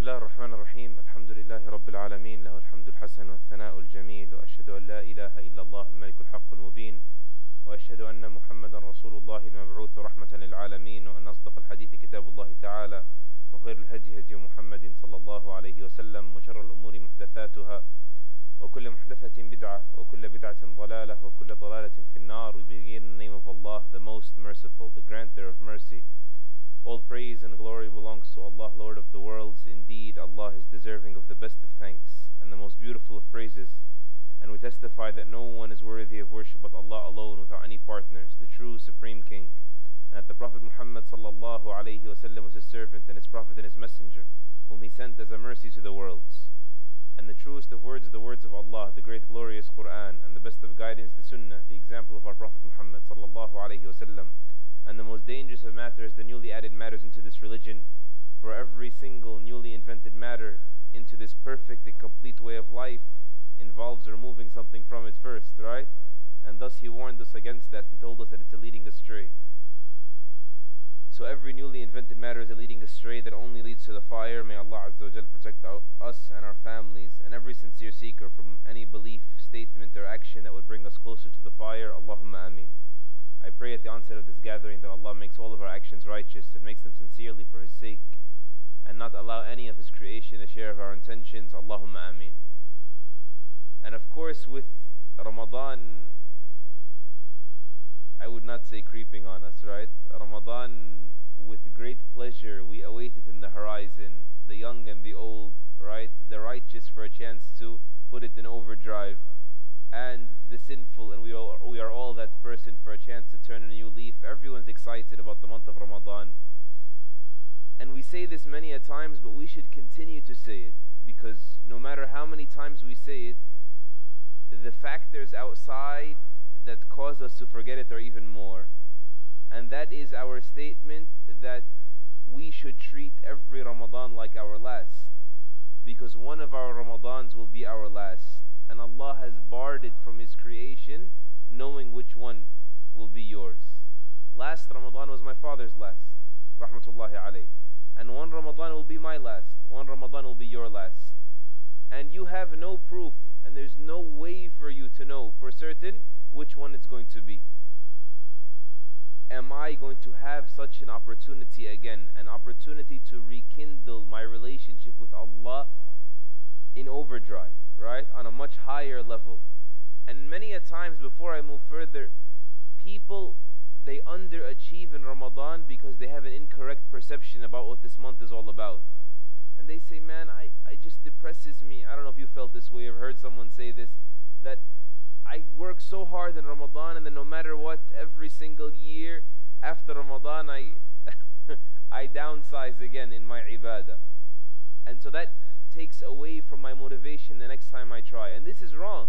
الله الرحمن الرحيم. الحمد لله رب العالمين. له الحمد الحسن والثناء الجميل. وأشهد أن لا إله إلا الله الملك الحق المبين. وأشهد أن محمدا رسول الله المبعوث رحمة للعالمين. وأن أصدق الحديث كتاب الله تعالى. وخير الهدي هدي محمد صلى الله عليه وسلم. وشر الأمور محدثاتها. وكل محدثة بدعة. وكل بدعة ضلالة. وكل ضلالة في النار. We begin in the name of Allah the most merciful the granter of mercy. All praise and glory belongs to Allah, Lord of the worlds. Indeed, Allah is deserving of the best of thanks and the most beautiful of praises. And we testify that no one is worthy of worship but Allah alone without any partners, the true supreme king. And that the Prophet Muhammad sallallahu alayhi wasallam was his servant and his prophet and his messenger, whom he sent as a mercy to the worlds. And the truest of words are the words of Allah, the great glorious Quran, and the best of guidance the Sunnah, the example of our Prophet Muhammad sallallahu alayhi wasallam. And the most dangerous of matters, the newly added matters into this religion. For every single newly invented matter into this perfect and complete way of life involves removing something from it first, right? And thus he warned us against that and told us that it's a leading astray. So every newly invented matter is a leading astray that only leads to the fire. May Allah Azza wa protect us and our families and every sincere seeker from any belief, statement, or action that would bring us closer to the fire. Allahumma ameen. I pray at the onset of this gathering that Allah makes all of our actions righteous and makes them sincerely for His sake, and not allow any of His creation a share of our intentions. Allahumma ameen. And of course, with Ramadan, I would not say creeping on us, right? Ramadan, with great pleasure, we await it in the horizon, the young and the old, right? The righteous for a chance to put it in overdrive and the sinful, and we are, we are all that person for a chance to turn a new leaf. Everyone's excited about the month of Ramadan. And we say this many a times, but we should continue to say it because no matter how many times we say it, the factors outside that cause us to forget it are even more. And that is our statement that we should treat every Ramadan like our last because one of our Ramadans will be our last and Allah has barred it from His creation, knowing which one will be yours. Last Ramadan was my father's last, rahmatullahi alayh. And one Ramadan will be my last, one Ramadan will be your last. And you have no proof, and there's no way for you to know for certain which one it's going to be. Am I going to have such an opportunity again? An opportunity to rekindle my relationship with Allah in overdrive, right? On a much higher level. And many a times before I move further, people they underachieve in Ramadan because they have an incorrect perception about what this month is all about. And they say, Man, I, I just depresses me. I don't know if you felt this way or heard someone say this, that I work so hard in Ramadan and then no matter what, every single year after Ramadan I I downsize again in my ibadah. And so that takes away from my motivation the next time I try. And this is wrong.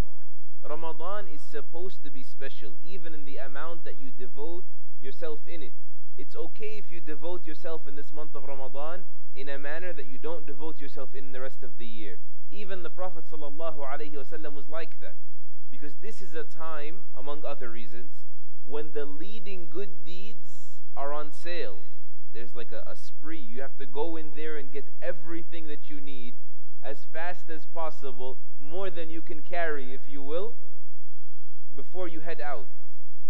Ramadan is supposed to be special, even in the amount that you devote yourself in it. It's okay if you devote yourself in this month of Ramadan in a manner that you don't devote yourself in the rest of the year. Even the Prophet ﷺ was like that. Because this is a time, among other reasons, when the leading good deeds are on sale. There's like a, a spree. You have to go in there and get everything that you need as fast as possible, more than you can carry, if you will, before you head out.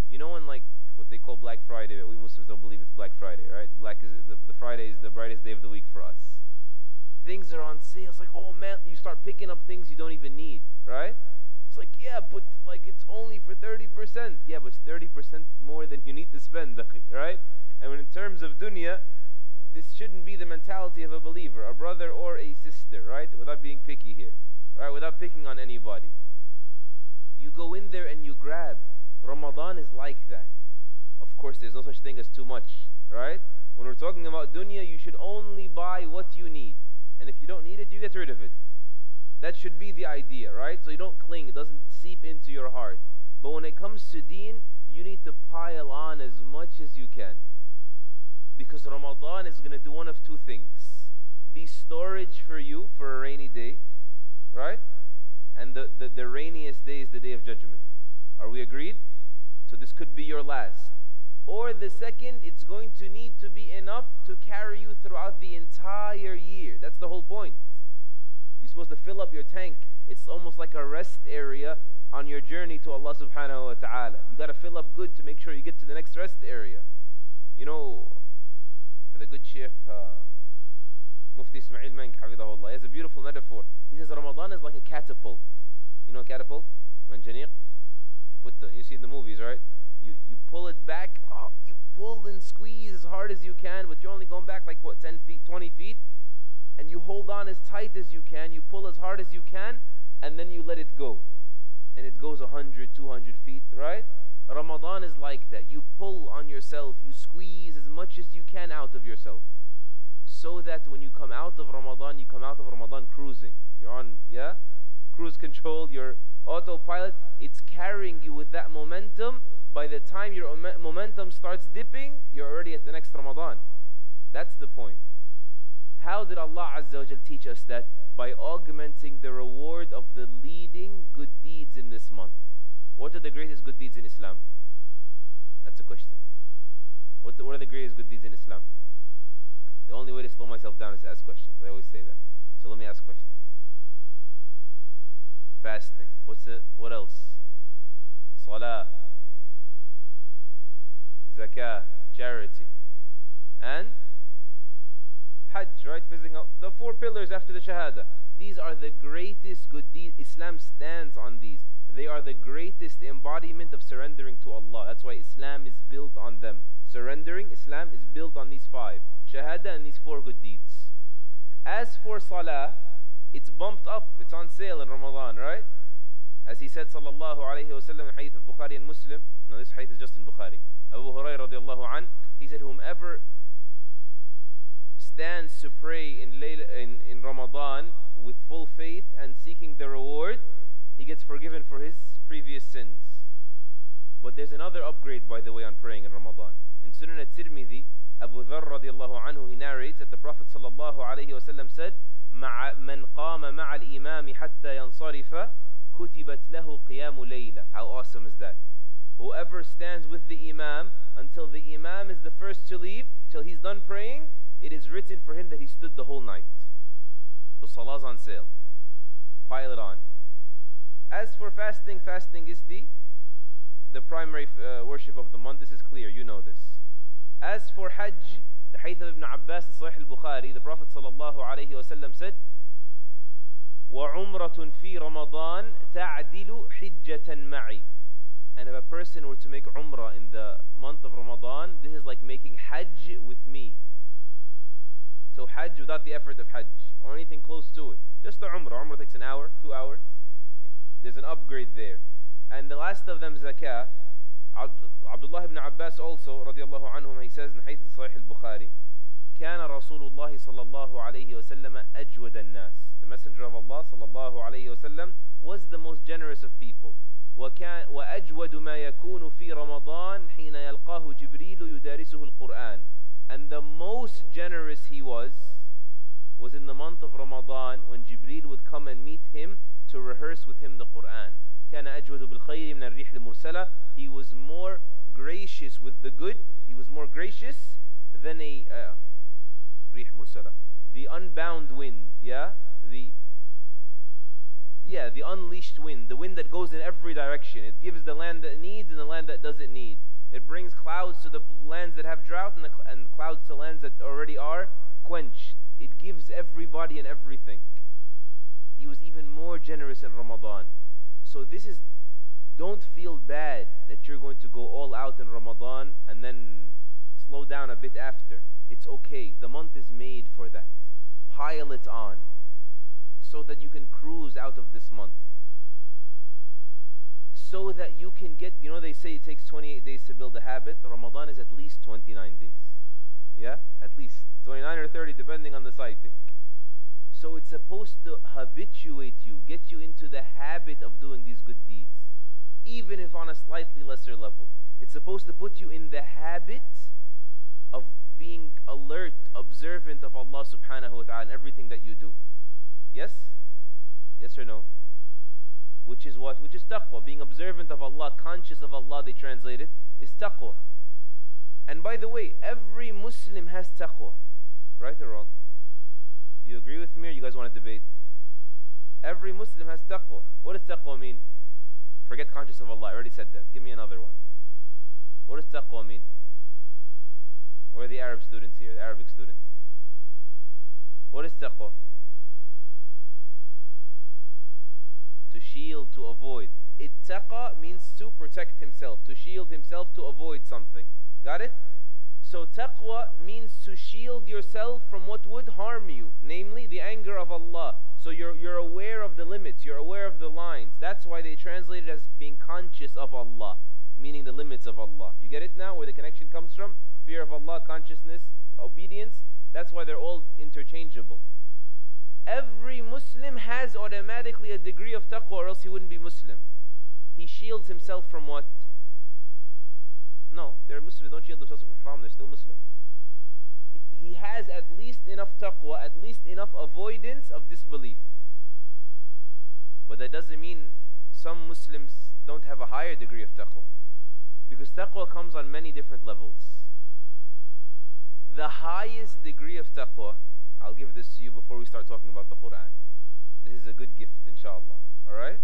You know, in like what they call Black Friday, but we Muslims don't believe it's Black Friday, right? Black is the, the Friday is the brightest day of the week for us. Things are on sale. It's like, oh man, you start picking up things you don't even need, right? It's like, yeah, but like it's only for 30%. Yeah, but it's 30% more than you need to spend, right? And in terms of dunya, this shouldn't be the mentality of a believer, a brother or a sister, right? Without being picky here, right? Without picking on anybody. You go in there and you grab. Ramadan is like that. Of course, there's no such thing as too much, right? When we're talking about dunya, you should only buy what you need. And if you don't need it, you get rid of it. That should be the idea, right? So you don't cling, it doesn't seep into your heart. But when it comes to deen, you need to pile on as much as you can. Because Ramadan is going to do one of two things be storage for you for a rainy day, right? And the, the, the rainiest day is the day of judgment. Are we agreed? So this could be your last. Or the second, it's going to need to be enough to carry you throughout the entire year. That's the whole point. You're supposed to fill up your tank. It's almost like a rest area on your journey to Allah subhanahu wa ta'ala. You got to fill up good to make sure you get to the next rest area. You know, the good Sheikh uh, Mufti Ismail Menk, Hafidahullah, he has a beautiful metaphor. He says Ramadan is like a catapult. You know a catapult? Manjaniq? You put the, you see in the movies, right? You, you pull it back, oh, you pull and squeeze as hard as you can, but you're only going back like what, 10 feet, 20 feet? And you hold on as tight as you can, you pull as hard as you can, and then you let it go. And it goes 100, 200 feet, right? Ramadan is like that. You pull on yourself, you squeeze as much as you can out of yourself. So that when you come out of Ramadan, you come out of Ramadan cruising. You're on, yeah? Cruise control, you're autopilot. It's carrying you with that momentum. By the time your momentum starts dipping, you're already at the next Ramadan. That's the point. How did Allah Azza wa teach us that? By augmenting the reward of the leading good deeds in this month. What are the greatest good deeds in Islam? That's a question. What, what are the greatest good deeds in Islam? The only way to slow myself down is to ask questions. I always say that. So let me ask questions. Fasting. What's it? What else? Salah. Zakah. Charity. And Hajj, right? Visiting the four pillars after the Shahada. These are the greatest good deeds. Islam stands on these. They are the greatest embodiment of surrendering to Allah. That's why Islam is built on them. Surrendering, Islam is built on these five. Shahada and these four good deeds. As for Salah, it's bumped up. It's on sale in Ramadan, right? As he said, sallallahu alayhi wasallam in of Bukhari and Muslim. No, this hadith is just in Bukhari. Abu Hurairah radiallahu an, he said, whomever stands to pray in, in, in Ramadan with full faith and seeking the reward, he gets forgiven for his previous sins. But there's another upgrade, by the way, on praying in Ramadan. In Sunan at-Tirmidhi, Abu Dharr radiallahu anhu, he narrates that the Prophet sallallahu alayhi wasallam said, من قام مع الإمام حتى ينصرف كتبت له قيام ليلة. How awesome is that? Whoever stands with the Imam until the Imam is the first to leave, till he's done praying, it is written for him that he stood the whole night. So salah's on sale. Pile it on. As for fasting, fasting is the the primary uh, worship of the month. This is clear. You know this. As for Hajj, the hadith of Ibn Abbas, Sahih al-Bukhari, the Prophet sallallahu alayhi wasallam said, وَعُمْرَةٌ فِي رَمَضَانِ تَعْدِلُ حِجَّةً مَعِي And if a person were to make Umrah in the month of Ramadan, this is like making Hajj with me. So Hajj without the effort of Hajj, or anything close to it. Just the Umrah. Umrah takes an hour, two hours. There's an upgrade there. And the last of them, zakah. Abdullah ibn Abbas also, radiallahu anhum, he says in Hadith Sahih al-Bukhari, كان رسول الله صلى الله عليه وسلم أجود الناس. The Messenger of Allah صلى الله عليه وسلم was the most generous of people. وكان وأجود ما يكون في رمضان حين يلقاه جبريل يدارسه القرآن. And the most generous he was was in the month of Ramadan when Jibril would come and meet him to rehearse with him the Quran. كان أجود بالخير من الريح المرسلة. He was more gracious with the good. He was more gracious than a uh, ريح مرسلة. The unbound wind, yeah, the yeah, the unleashed wind, the wind that goes in every direction. It gives the land that needs and the land that doesn't need. It brings clouds to the lands that have drought and, the, and clouds to lands that already are quenched. It gives everybody and everything. He was even more generous in Ramadan. So this is, don't feel bad that you're going to go all out in Ramadan and then slow down a bit after. It's okay. The month is made for that. Pile it on so that you can cruise out of this month. So that you can get, you know, they say it takes 28 days to build a habit. Ramadan is at least 29 days. Yeah? At least 29 or 30, depending on the sighting. So it's supposed to habituate you, get you into the habit of doing these good deeds, even if on a slightly lesser level. It's supposed to put you in the habit of being alert, observant of Allah subhanahu wa ta'ala in everything that you do. Yes? Yes or no? Which is what? Which is taqwa. Being observant of Allah, conscious of Allah, they translate it, is taqwa. And by the way, every Muslim has taqwa. Right or wrong? You agree with me or you guys want to debate? Every Muslim has taqwa. What does taqwa mean? Forget conscious of Allah. I already said that. Give me another one. What does taqwa mean? Where are the Arab students here, the Arabic students? What is taqwa? To shield, to avoid. Ittaqa means to protect himself, to shield himself, to avoid something. Got it? So taqwa means to shield yourself from what would harm you, namely the anger of Allah. So you're, you're aware of the limits, you're aware of the lines. That's why they translate it as being conscious of Allah, meaning the limits of Allah. You get it now, where the connection comes from? Fear of Allah, consciousness, obedience. That's why they're all interchangeable. Every Muslim has automatically a degree of taqwa, or else he wouldn't be Muslim. He shields himself from what? No, they're Muslims. They don't shield themselves from haram. They're still Muslim. He has at least enough taqwa, at least enough avoidance of disbelief. But that doesn't mean some Muslims don't have a higher degree of taqwa. Because taqwa comes on many different levels. The highest degree of taqwa, I'll give this to you before we start talking about the Quran. This is a good gift, inshallah. Alright?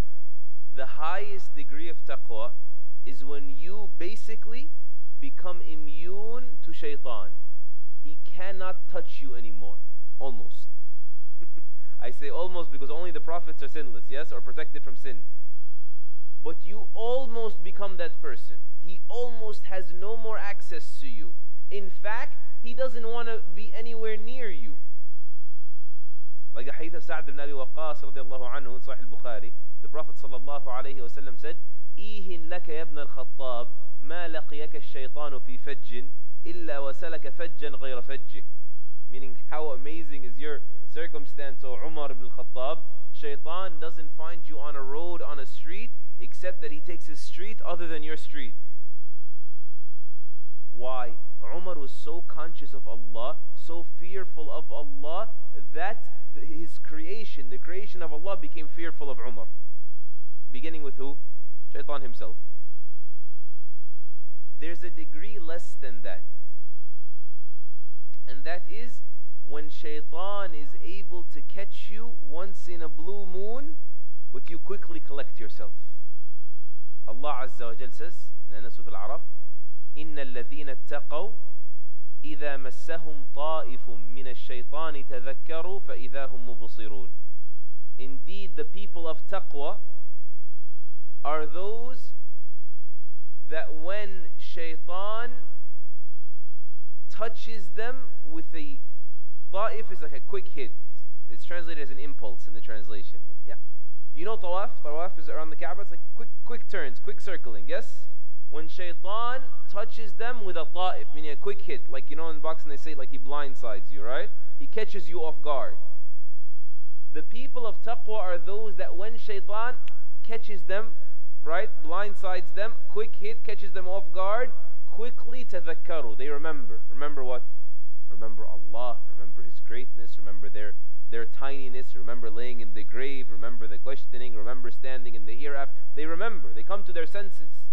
The highest degree of taqwa is when you basically become immune to shaitan. He cannot touch you anymore. Almost. I say almost because only the prophets are sinless, yes, or protected from sin. But you almost become that person. He almost has no more access to you. In fact, he doesn't want to be anywhere near you. Like the hadith of Sa'd ibn Abi Waqqas radiallahu anhu in Sahih al-Bukhari, the Prophet sallallahu alayhi wa sallam said, إيه لك يا ابن الخطاب ما لقيك الشيطان في فج إلا وسلك فجا غير فجك meaning how amazing is your circumstance O Umar ibn al-Khattab shaitan doesn't find you on a road on a street except that he takes a street other than your street why Umar was so conscious of Allah so fearful of Allah that his creation the creation of Allah became fearful of Umar beginning with who Shaitan himself. There's a degree less than that. And that is when shaitan is able to catch you once in a blue moon, but you quickly collect yourself. Allah Azza wa Jal says إن الذين اتقوا إذا مسهم طائف من الشيطان تذكروا فإذا هم مبصرون. Indeed, the people of taqwa are those that when shaitan touches them with a ta'if is like a quick hit. It's translated as an impulse in the translation. Yeah. You know tawaf? Tawaf is around the Kaaba. It's like quick quick turns, quick circling, yes? When shaitan touches them with a ta'if, meaning a quick hit, like you know in boxing they say like he blindsides you, right? He catches you off guard. The people of taqwa are those that when shaitan catches them right? Blindsides them, quick hit, catches them off guard, quickly tadhakkaru. They remember. Remember what? Remember Allah, remember His greatness, remember their, their tininess, remember laying in the grave, remember the questioning, remember standing in the hereafter. They remember, they come to their senses.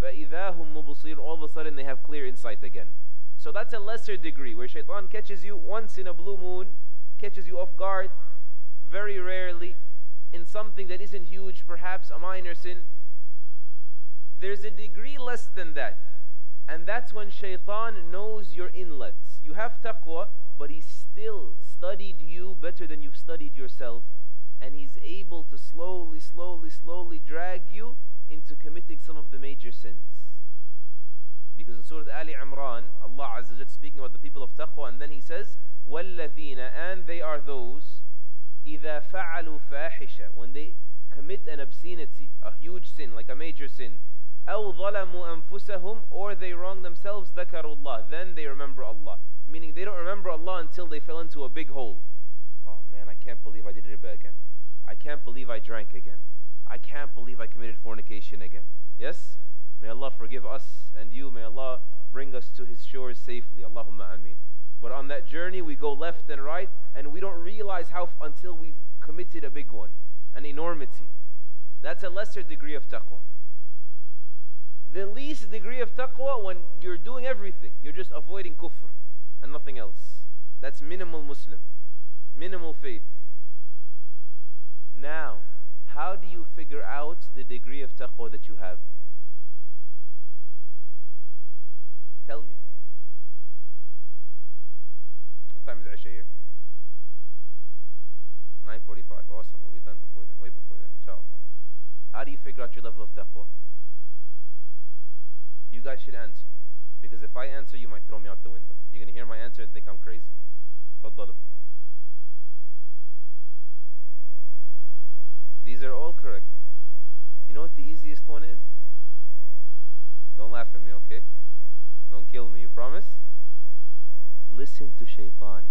فَإِذَا هُمْ مُبْصِرٌ All of a sudden they have clear insight again. So that's a lesser degree where shaitan catches you once in a blue moon, catches you off guard, very rarely, in something that isn't huge, perhaps a minor sin, there's a degree less than that. And that's when shaitan knows your inlets. You have taqwa, but he still studied you better than you've studied yourself. And he's able to slowly, slowly, slowly drag you into committing some of the major sins. Because in Surah Ali Imran, Allah Azza wa speaking about the people of taqwa, and then he says, وَالَّذِينَ And they are those, إِذَا فَعَلُوا فَاحِشَةً When they commit an obscenity, a huge sin, like a major sin, أو ظلموا أنفسهم or they wrong themselves ذكروا الله then they remember Allah meaning they don't remember Allah until they fell into a big hole oh man I can't believe I did riba again I can't believe I drank again I can't believe I committed fornication again yes may Allah forgive us and you may Allah bring us to his shores safely Allahumma ameen but on that journey we go left and right and we don't realize how until we've committed a big one an enormity that's a lesser degree of taqwa the least degree of taqwa when you're doing everything. You're just avoiding kufr and nothing else. That's minimal Muslim, minimal faith. Now, how do you figure out the degree of taqwa that you have? Tell me. What time is Isha here? 9.45. Awesome. We'll be done before then. Way before then, inshallah. How do you figure out your level of taqwa? You guys should answer. Because if I answer, you might throw me out the window. You're going to hear my answer and think I'm crazy. تفضلوا. These are all correct. You know what the easiest one is? Don't laugh at me, okay? Don't kill me, you promise? Listen to shaitan.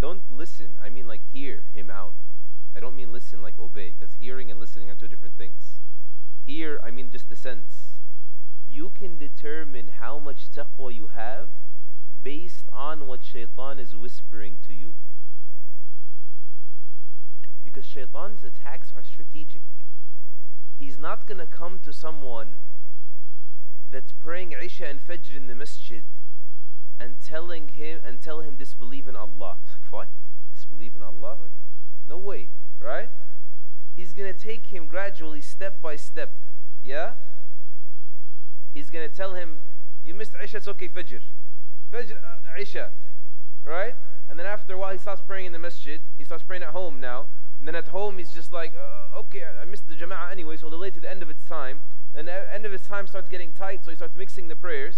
Don't listen, I mean like hear him out. I don't mean listen like obey, because hearing and listening are two different things. Hear, I mean just the sense. You can determine how much taqwa you have based on what shaitan is whispering to you. Because shaitan's attacks are strategic. He's not going to come to someone that's praying Isha and Fajr in the masjid and telling him and tell him disbelieve in Allah. Like, what? Disbelieve in Allah? No way, right? He's going to take him gradually, step by step. Yeah? He's going to tell him, You missed Isha, it's okay, Fajr. Fajr, uh, Isha. Right? And then after a while, he starts praying in the masjid. He starts praying at home now. And then at home, he's just like, uh, Okay, I I missed the Jama'ah anyway, so delay to the end of its time. And the end of its time starts getting tight, so he starts mixing the prayers.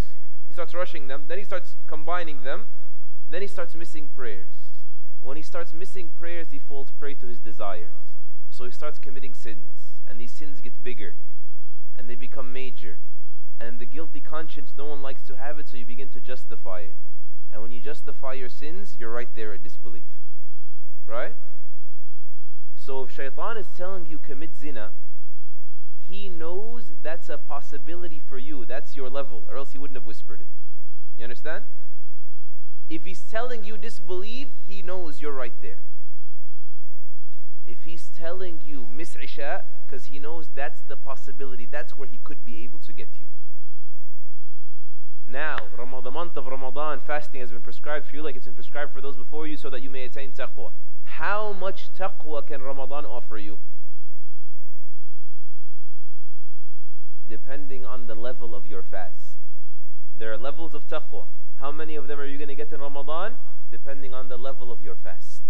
He starts rushing them. Then he starts combining them. Then he starts missing prayers. When he starts missing prayers, he falls prey to his desires. So he starts committing sins. And these sins get bigger. And they become major. And the guilty conscience, no one likes to have it, so you begin to justify it. And when you justify your sins, you're right there at disbelief. Shaitan is telling you commit zina, he knows that's a possibility for you. That's your level, or else he wouldn't have whispered it. You understand? If he's telling you disbelieve, he knows you're right there. If he's telling you miss Isha, because he knows that's the possibility, that's where he could be able to get you. Now, Ram- the month of Ramadan, fasting has been prescribed for you like it's been prescribed for those before you so that you may attain taqwa. How much taqwa can Ramadan offer you? Depending on the level of your fast. There are levels of taqwa. How many of them are you going to get in Ramadan? Depending on the level of your fast.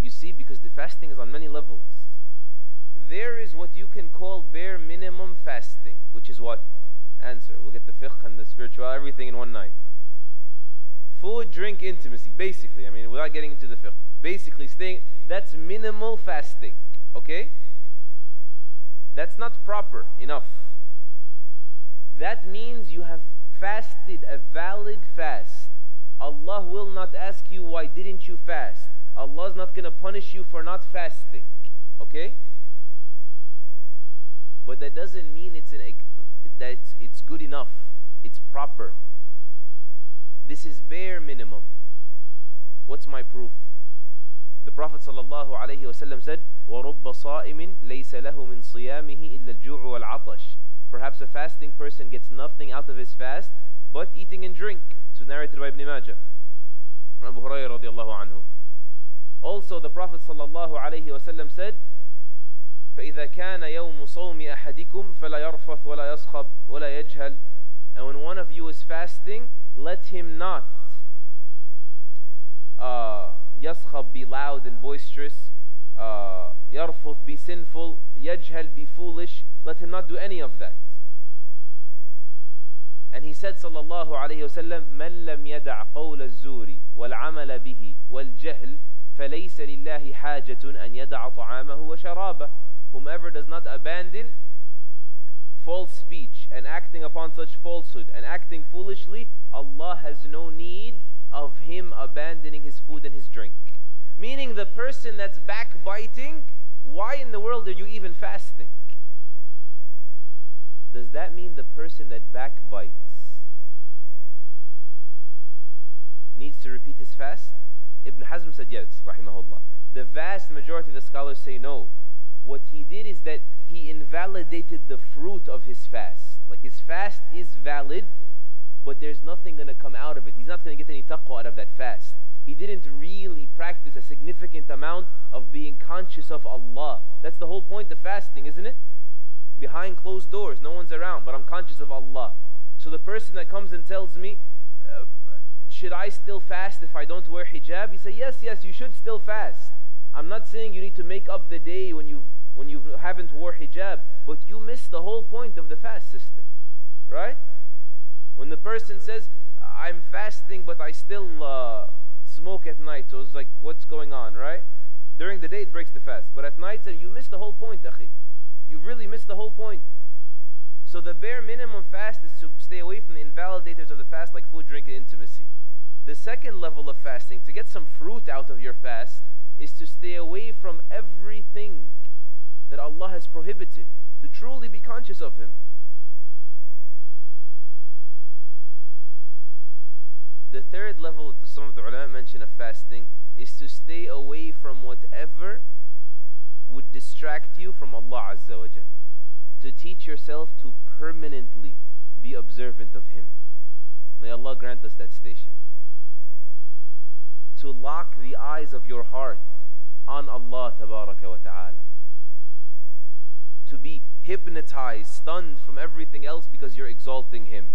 You see, because the fasting is on many levels. There is what you can call bare minimum fasting, which is what? Answer. We'll get the fiqh and the spiritual, everything in one night. Food, drink, intimacy, basically. I mean, without getting into the fiqh. Basically, staying, that's minimal fasting. Okay? That's not proper enough. That means you have fasted a valid fast. Allah will not ask you, why didn't you fast? Allah is not going to punish you for not fasting. Okay? But that doesn't mean it's an, that it's good enough. It's proper. This is bare minimum. What's my proof? The Prophet sallallahu alaihi wasallam said, وَرُبَّ صَائِمٍ لَيْسَ لَهُ مِنْ صِيَامِهِ إِلَّا الْجُوعُ وَالْعَطَشِ Perhaps a fasting person gets nothing out of his fast but eating and drink. To narrated by Ibn Majah. From Abu Hurairah radiallahu anhu. Also the Prophet sallallahu alaihi wasallam said, فإذا كان يوم صوم أحدكم فلا يرفث ولا يصخب ولا يجهل And when one of you is fasting, let him not uh, يصخب be loud and boisterous, uh, يرفث be sinful, يجهل be foolish. Let him not do any of that. And he said صلى الله عليه وسلم من لم يدع قول الزور والعمل به والجهل فليس لله حاجة أن يدع طعامه وشرابه Whomever does not abandon false speech and acting upon such falsehood and acting foolishly, Allah has no need of him abandoning his food and his drink. Meaning the person that's backbiting, why in the world are you even fasting? Does that mean the person that backbites needs to repeat his fast? Ibn Hazm said yes, rahimahullah. The vast majority of the scholars say no. What he did is that he invalidated the fruit of his fast. Like his fast is valid, but there's nothing going to come out of it. He's not going to get any taqwa out of that fast. He didn't really practice a significant amount of being conscious of Allah. That's the whole point of fasting, isn't it? Behind closed doors, no one's around, but I'm conscious of Allah. So the person that comes and tells me, uh, should I still fast if I don't wear hijab? You say, yes, yes, you should still fast. I'm not saying you need to make up the day when you when you haven't wore hijab, but you miss the whole point of the fast system, right? When the person says, "I'm fasting, but I still uh, smoke at night," so it's like, what's going on, right? During the day it breaks the fast, but at night you miss the whole point, akhi. You really miss the whole point. So the bare minimum fast is to stay away from the invalidators of the fast, like food, drink, and intimacy. The second level of fasting, to get some fruit out of your fast, is to stay away from everything that Allah has prohibited, to truly be conscious of Him. The third level that some of the ulama mention of fasting is to stay away from whatever would distract you from Allah Azza wa Jal. To teach yourself to permanently be observant of Him. May Allah grant us that station to lock the eyes of your heart on Allah tabaraka wa ta'ala. To be hypnotized, stunned from everything else because you're exalting Him.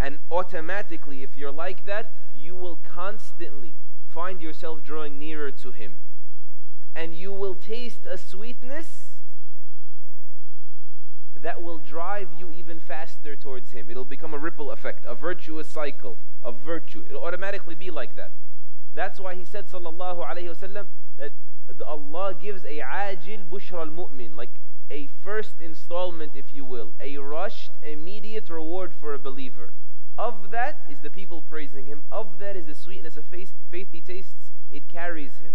And automatically, if you're like that, you will constantly find yourself drawing nearer to Him. And you will taste a sweetness that will drive you even faster towards Him. It'll become a ripple effect, a virtuous cycle of virtue. It'll automatically be like that. That's why he said, sallallahu alayhi wasallam, that Allah gives a ajil bushra al-mu'min, like a first installment, if you will, a rushed, immediate reward for a believer. Of that is the people praising him. Of that is the sweetness of faith, faith he tastes. It carries him.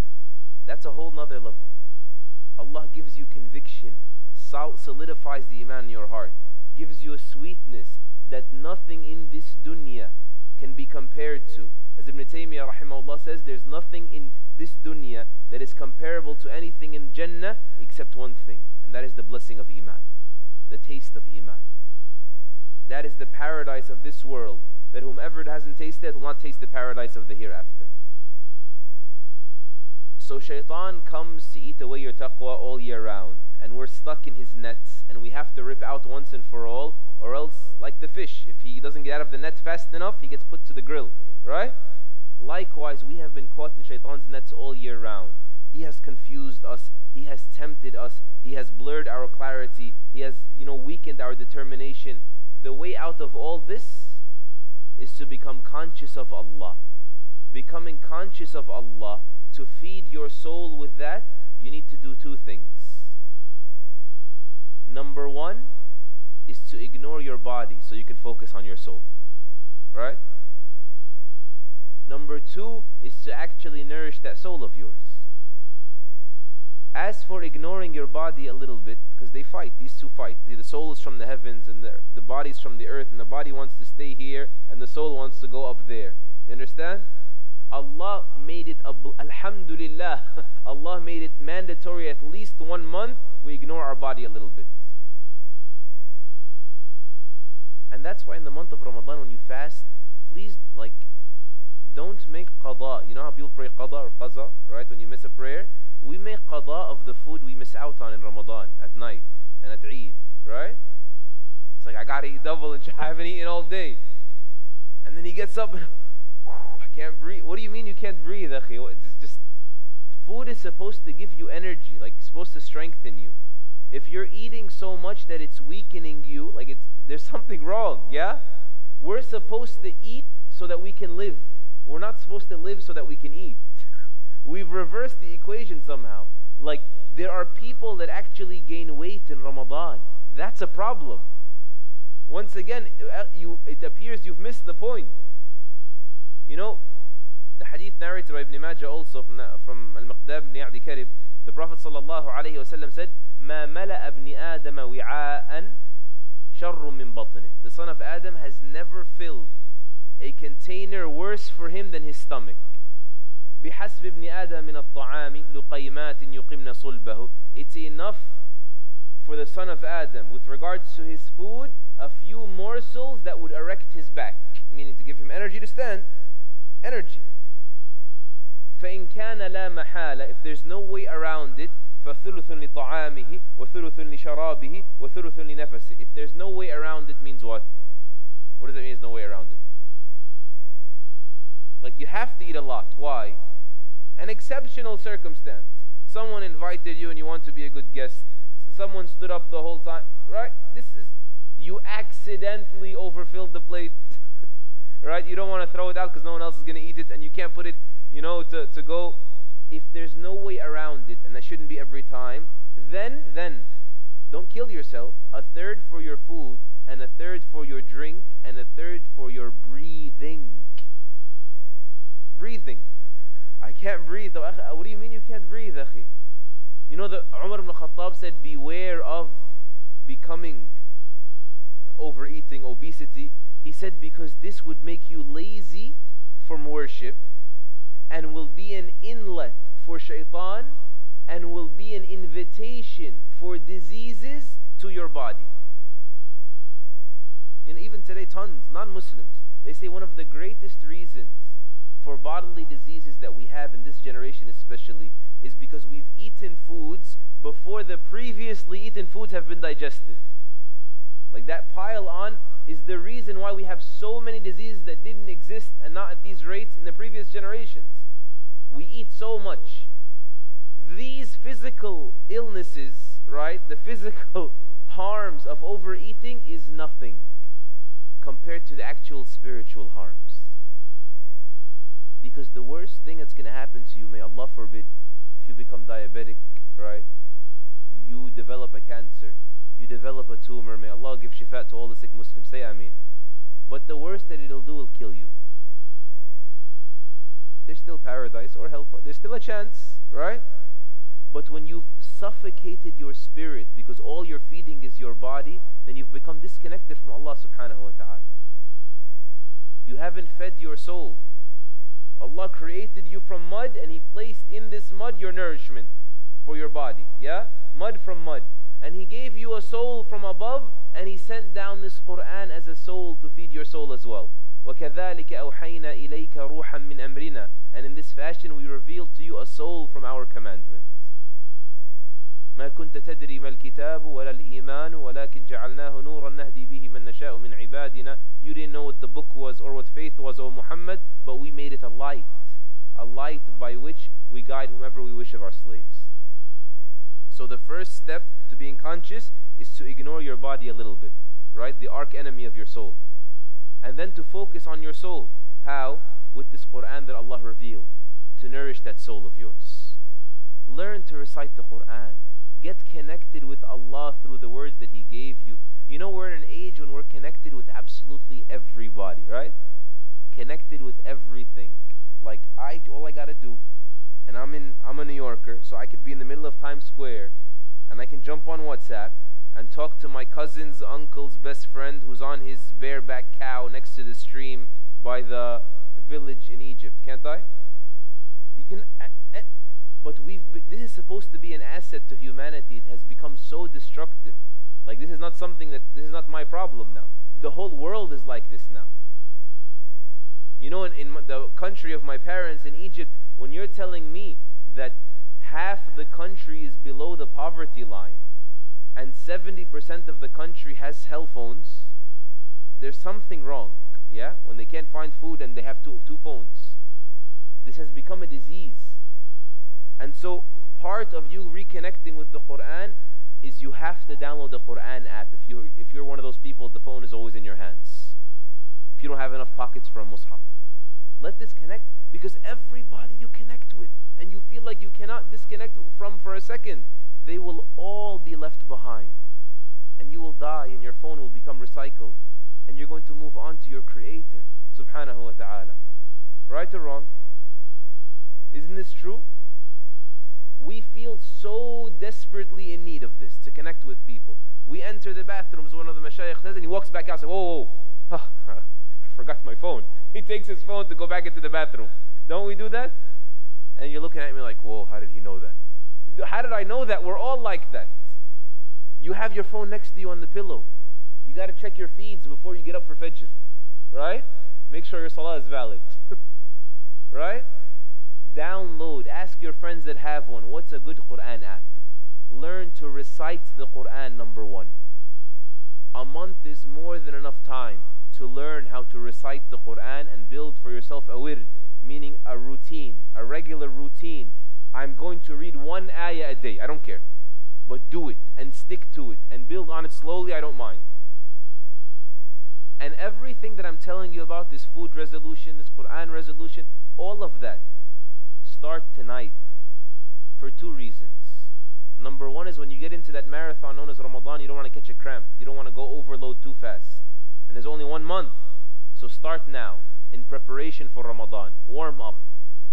That's a whole nother level. Allah gives you conviction, solidifies the iman in your heart, gives you a sweetness that nothing in this dunya can be compared to. As Ibn Taymiyyah rahimahullah says, there's nothing in this dunya that is comparable to anything in Jannah except one thing, and that is the blessing of Iman, the taste of Iman. That is the paradise of this world, that whomever it hasn't tasted will not taste the paradise of the hereafter. So shaitan comes to eat away your taqwa all year round, and we're stuck in his nets, and we have to rip out once and for all, or else, like the fish, if he doesn't get out of the net fast enough, he gets put to the grill. Right? Likewise, we have been caught in shaitan's nets all year round. He has confused us. He has tempted us. He has blurred our clarity. He has, you know, weakened our determination. The way out of all this is to become conscious of Allah. Becoming conscious of Allah, to feed your soul with that, you need to do two things. Number one is to ignore your body so you can focus on your soul. Right? Number two is to actually nourish that soul of yours. As for ignoring your body a little bit, because they fight, these two fight. The soul is from the heavens and the, the body is from the earth, and the body wants to stay here, and the soul wants to go up there. You understand? Allah made it, alhamdulillah, Allah made it mandatory at least one month, we ignore our body a little bit. And that's why in the month of Ramadan, when you fast, please, like, don't make qada. You know how people pray qada or qaza, right? When you miss a prayer, we make qada of the food we miss out on in Ramadan at night and at Eid, right? It's like I gotta eat double and I haven't eaten all day. And then he gets up and I can't breathe. What do you mean you can't breathe, akhi? It's just food is supposed to give you energy, like supposed to strengthen you. If you're eating so much that it's weakening you, like it's there's something wrong, yeah? We're supposed to eat so that we can live. We're not supposed to live so that we can eat. We've reversed the equation somehow. Like, there are people that actually gain weight in Ramadan. That's a problem. Once again, uh, you, it appears you've missed the point. You know, the hadith narrated by Ibn Majah also from, the, from Al-Miqdam ibn Adi Karib, the Prophet sallallahu alayhi wasallam said, ما ملأ ابن آدم وعاء شر من بطنه. The son of Adam has never filled a container worse for him than his stomach. بحسب ابن آدم من الطعام لقيمات يقمن صلبه It's enough for the son of Adam with regards to his food a few morsels that would erect his back meaning to give him energy to stand energy فإن كان لا محالة if there's no way around it فثلث لطعامه وثلث لشرابه وثلث لنفسه if there's no way around it means what what does that mean there's no way around it like you have to eat a lot why an exceptional circumstance someone invited you and you want to be a good guest someone stood up the whole time right this is you accidentally overfilled the plate right? You don't want to throw it out because no one else is going to eat it and you can't put it you know to, to go. If there's no way around it and that shouldn't be every time then then don't kill yourself. A third for your food and a third for your drink and a third for your breathing. Breathing. I can't breathe what do you mean you can't breathe akhi? You know that Umar ibn Khattab said beware of becoming overeating obesity he said because this would make you lazy from worship and will be an inlet for shaitan and will be an invitation for diseases to your body. And even today tons non-muslims they say one of the greatest reasons for bodily diseases that we have in this generation especially is because we've eaten foods before the previously eaten foods have been digested like that pile on is the reason why we have so many diseases that didn't exist and not at these rates in the previous generations. We eat so much. These physical illnesses right the physical harms of overeating is nothing compared to the actual spiritual harms. Because the worst thing that's going to happen to you may Allah forbid if you become diabetic right you develop a cancer you develop a tumor may Allah give shifa to all the sick Muslims say Ameen but the worst that it'll do will kill you there's still paradise or hell there's still a chance right but when you've suffocated your spirit because all you're feeding is your body then you've become disconnected from Allah subhanahu wa ta'ala you haven't fed your soul Allah created you from mud and He placed in this mud your nourishment for your body. Yeah? Mud from mud. And He gave you a soul from above and He sent down this Quran as a soul to feed your soul as well. وَكَذَلِكَ أَوْحَيْنَا إِلَيْكَ رُوحًا مِّنْ أَمْرِنَا And in this fashion we revealed to you a soul from our commandments. ما كنت تدري ما الكتاب ولا الإيمان ولكن جعلناه نورا نهدي به من نشاء من عبادنا You didn't know what the book was or what faith was, O Muhammad, but we made it a light, a light by which we guide whomever we wish of our slaves. So the first step to being conscious is to ignore your body a little bit, right? The arch enemy of your soul. And then to focus on your soul. How? With this Quran that Allah revealed to nourish that soul of yours. Learn to recite the Quran. Get connected with Allah through the words that He gave you. You know, we're in an age when we're connected with absolutely everybody, right? Connected with everything. Like I all I gotta do, and I'm in I'm a New Yorker, so I could be in the middle of Times Square and I can jump on WhatsApp and talk to my cousin's uncle's best friend who's on his bareback cow next to the stream by the village in Egypt, can't I? You can but we've this is supposed to be an asset to humanity. It has become so destructive. Like this is not something that this is not my problem now. The whole world is like this now. You know, in, in the country of my parents in Egypt, when you're telling me that half the country is below the poverty line and 70% of the country has cell phones, there's something wrong. Yeah? When they can't find food and they have two, two phones. This has become a disease. And so part of you reconnecting with the Quran is you have to download the Quran app if you if you're one of those people the phone is always in your hands. If you don't have enough pockets for a mushaf. Let this connect because everybody you connect with and you feel like you cannot disconnect from for a second, they will all be left behind. And you will die and your phone will become recycled and you're going to move on to your creator subhanahu wa ta'ala. Right or wrong? Isn't this true? We feel so desperately in need of this to connect with people. We enter the bathrooms, one of the mashayikh says, and he walks back out and says, Whoa, whoa, forgot my phone. He takes his phone to go back into the bathroom. Don't we do that? And you're looking at me like, whoa, how did he know that? How did I know that? We're all like that. You have your phone next to you on the pillow. You got to check your feeds before you get up for Fajr. Right? Make sure your salah is valid. right? Download. Ask your friends that have one. What's a good Quran app? Learn to recite the Quran, number one. A month is more than enough time to learn how to recite the Quran and build for yourself a wird, meaning a routine, a regular routine. I'm going to read one ayah a day. I don't care. But do it and stick to it and build on it slowly. I don't mind. And everything that I'm telling you about, this food resolution, this Quran resolution, all of that, start tonight for two reasons. Number one is when you get into that marathon known as Ramadan, you don't want to catch a cramp. You don't want to go overload too fast. And there's only one month. So start now in preparation for Ramadan. Warm up.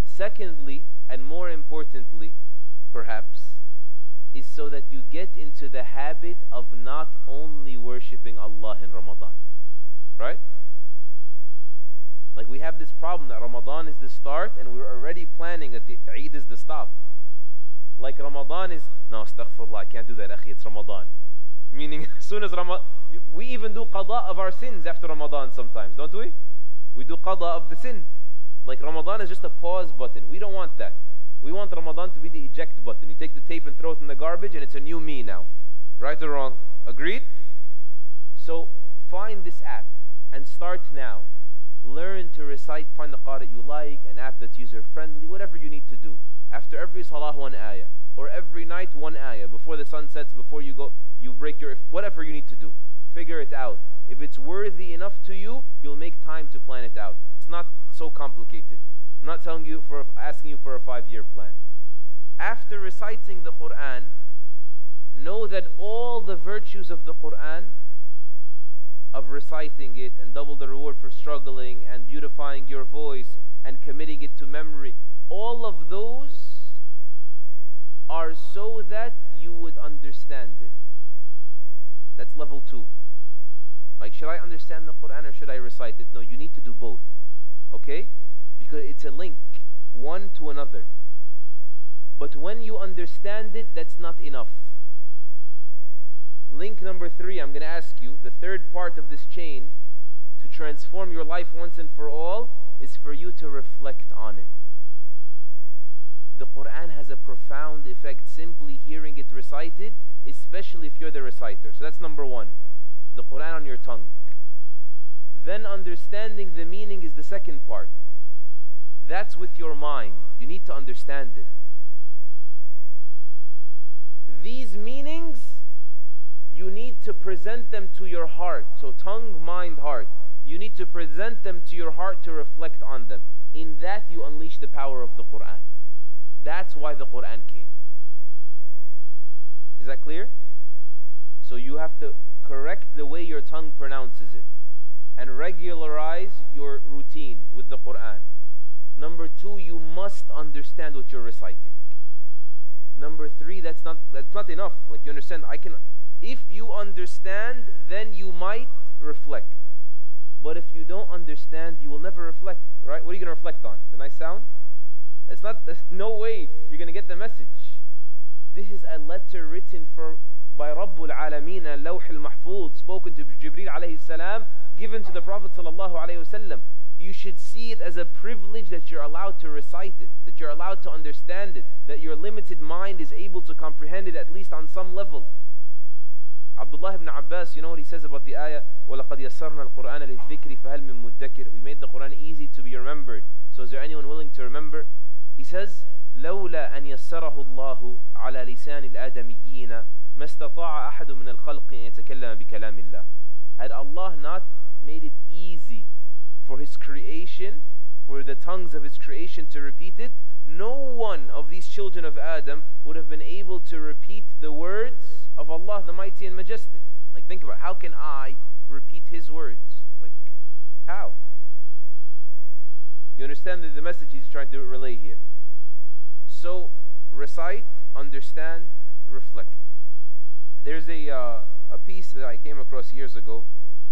Secondly, and more importantly, perhaps, is so that you get into the habit of not only worshipping Allah in Ramadan. Right? Like we have this problem that Ramadan is the start and we're already planning that the Eid is the stop. Like Ramadan is, no, astaghfirullah, I can't do that, akhi, it's Ramadan. Meaning, as soon as Ramadan, we even do qada of our sins after Ramadan sometimes, don't we? We do qada of the sin. Like Ramadan is just a pause button. We don't want that. We want Ramadan to be the eject button. You take the tape and throw it in the garbage and it's a new me now. Right or wrong? Agreed? So find this app and start now. Learn to recite, find the qari you like, an app that's user friendly, whatever you need to do. After every salah, one ayah. Or every night, one ayah. Before the sun sets, before you go, you break your, whatever you need to do. Figure it out. If it's worthy enough to you, you'll make time to plan it out. It's not so complicated. I'm not telling you for, asking you for a five-year plan. After reciting the Quran, know that all the virtues of the Quran of reciting it and double the reward for struggling and beautifying your voice and committing it to memory. All of those are so that you would understand it. That's level two. Like, should I understand the Quran or should I recite it? No, you need to do both. Okay? Because it's a link, one to another. But when you understand it, that's not enough. Link number three, I'm going to ask you, the third part of this chain to transform your life once and for all is for you to reflect on it. The Quran has a profound effect simply hearing it recited, especially if you're the reciter. So that's number one, the Quran on your tongue. Then understanding the meaning is the second part. That's with your mind. You need to understand it. These meanings you need to present them to your heart. So, tongue, mind, heart. You need to present them to your heart to reflect on them. In that, you unleash the power of the Quran. That's why the Quran came. Is that clear? So, you have to correct the way your tongue pronounces it and regularize your routine with the Quran. Number two, you must understand what you're reciting. Number three, that's not that's not enough. Like you understand, I can if you understand, then you might reflect. But if you don't understand, you will never reflect, right? What are you going to reflect on? The nice sound? It's not, there's no way you're going to get the message. This is a letter written for, by Rabbul Alameen, Lawh al-Mahfuz, spoken to Jibreel alayhi salam, given to the Prophet sallallahu alayhi wasallam. You should see it as a privilege that you're allowed to recite it, that you're allowed to understand it, that your limited mind is able to comprehend it at least on some level. Abdullah ibn Abbas, you know what he says about the ayah? وَلَقَدْ يَسَّرْنَا الْقُرْآنَ لِلذِّكْرِ فَهَلْ مِن مُدَّكِرٍ We made the Quran easy to be remembered. So is there anyone willing to remember? He says, لولا أن يسره الله على لسان الآدميين ما استطاع أحد من الخلق أن يتكلم بكلام الله. Had Allah not made it easy for His creation, for the tongues of His creation to repeat it, no one of these children of Adam would have been able to repeat the words of Allah the Mighty and Majestic. Like think about it. how can I repeat His words? Like how? You understand the, the message he's trying to relay here. So recite, understand, reflect. There's a uh, a piece that I came across years ago,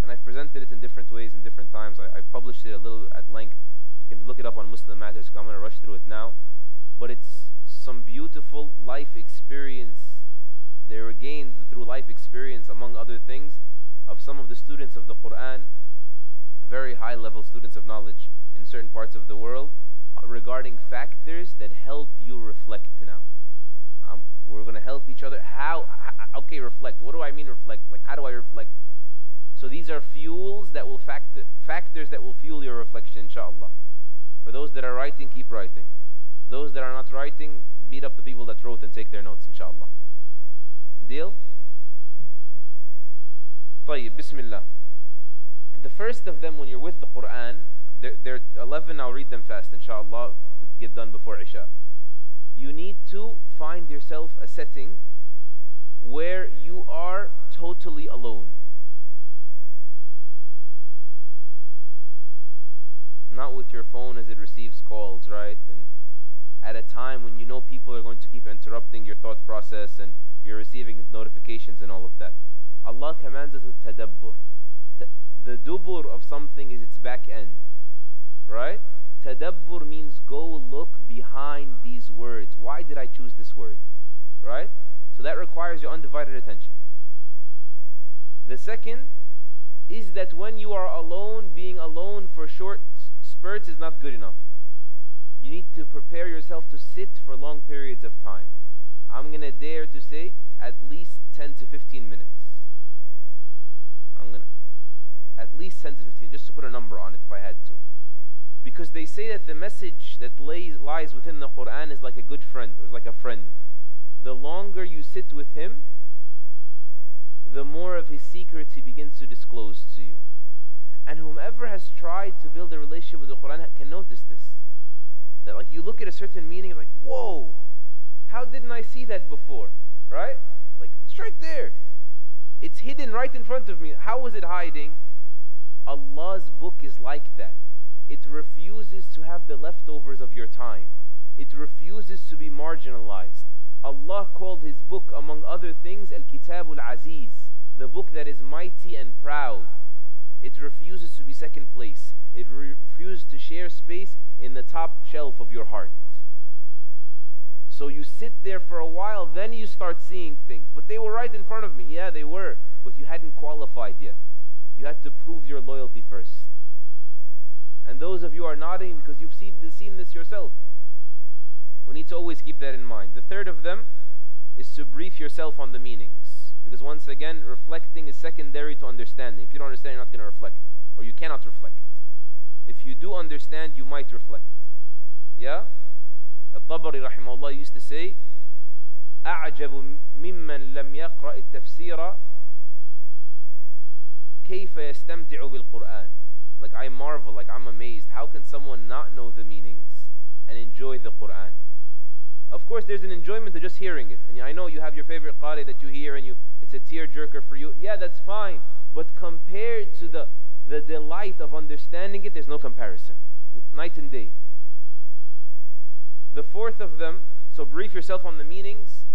and I've presented it in different ways in different times. I, I've published it a little at length. You can look it up on Muslim Matters. I'm going to rush through it now. but it's some beautiful life experience. They were gained through life experience, among other things, of some of the students of the Quran, very high level students of knowledge in certain parts of the world, regarding factors that help you reflect now. Um, we're going to help each other. How? h- Okay, reflect. What do I mean reflect? Like, how do I reflect? So these are fuels that will factor factors that will fuel your reflection, inshallah. For those that are writing, keep writing. Those that are not writing, beat up the people that wrote and take their notes, inshallah. Deal? طيب, Bismillah. The first of them, when you're with the Quran, there, there are 11, I'll read them fast, inshallah, get done before Isha. You need to find yourself a setting where you are totally alone. Not with your phone as it receives calls, right? And at a time when you know people are going to keep interrupting your thought process and you're receiving notifications and all of that. Allah commands us with tadabbur. The dubur of something is its back end, right? Tadabbur means go look behind these words. Why did I choose this word? Right? So that requires your undivided attention. The second is that when you are alone, being alone for short spurts is not good enough. You need to prepare yourself to sit for long periods of time. I'm going to dare to say at least 10 to 15 minutes. I'm going to, at least 10 to 15, just to put a number on it if I had to. Because they say that the message that lays, lies within the Quran is like a good friend, or is like a friend. The longer you sit with him, the more of his secrets he begins to disclose to you. And whomever has tried to build a relationship with the Quran can notice this. That like you look at a certain meaning, like, whoa, how didn't I see that before? Right? Like it's right there. It's hidden right in front of me. How was it hiding? Allah's book is like that. It refuses to have the leftovers of your time. It refuses to be marginalized. Allah called his book, among other things, Al Kitabul Aziz, the book that is mighty and proud. It refuses to be second place. It re- refuses to share space in the top shelf of your heart. So you sit there for a while, then you start seeing things. But they were right in front of me. Yeah, they were. But you hadn't qualified yet. You had to prove your loyalty first. And those of you are nodding because you've seen this, seen this yourself. We need to always keep that in mind. The third of them is to brief yourself on the meanings. Because once again, reflecting is secondary to understanding. If you don't understand, you're not going to reflect. Or you cannot reflect. If you do understand, you might reflect. Yeah? الطبري رحمه الله used to say أعجب ممن لم يقرأ التفسير كيف يستمتع بالقرآن like I marvel like I'm amazed. How can someone not know the meanings and enjoy the Quran? Of course there's an enjoyment to just hearing it. And I know you have your favorite qari that you hear and you it's a tear jerker for you. Yeah that's fine. But compared to the the delight of understanding it there's no comparison. Night and day. The fourth of them, so brief yourself on the meanings.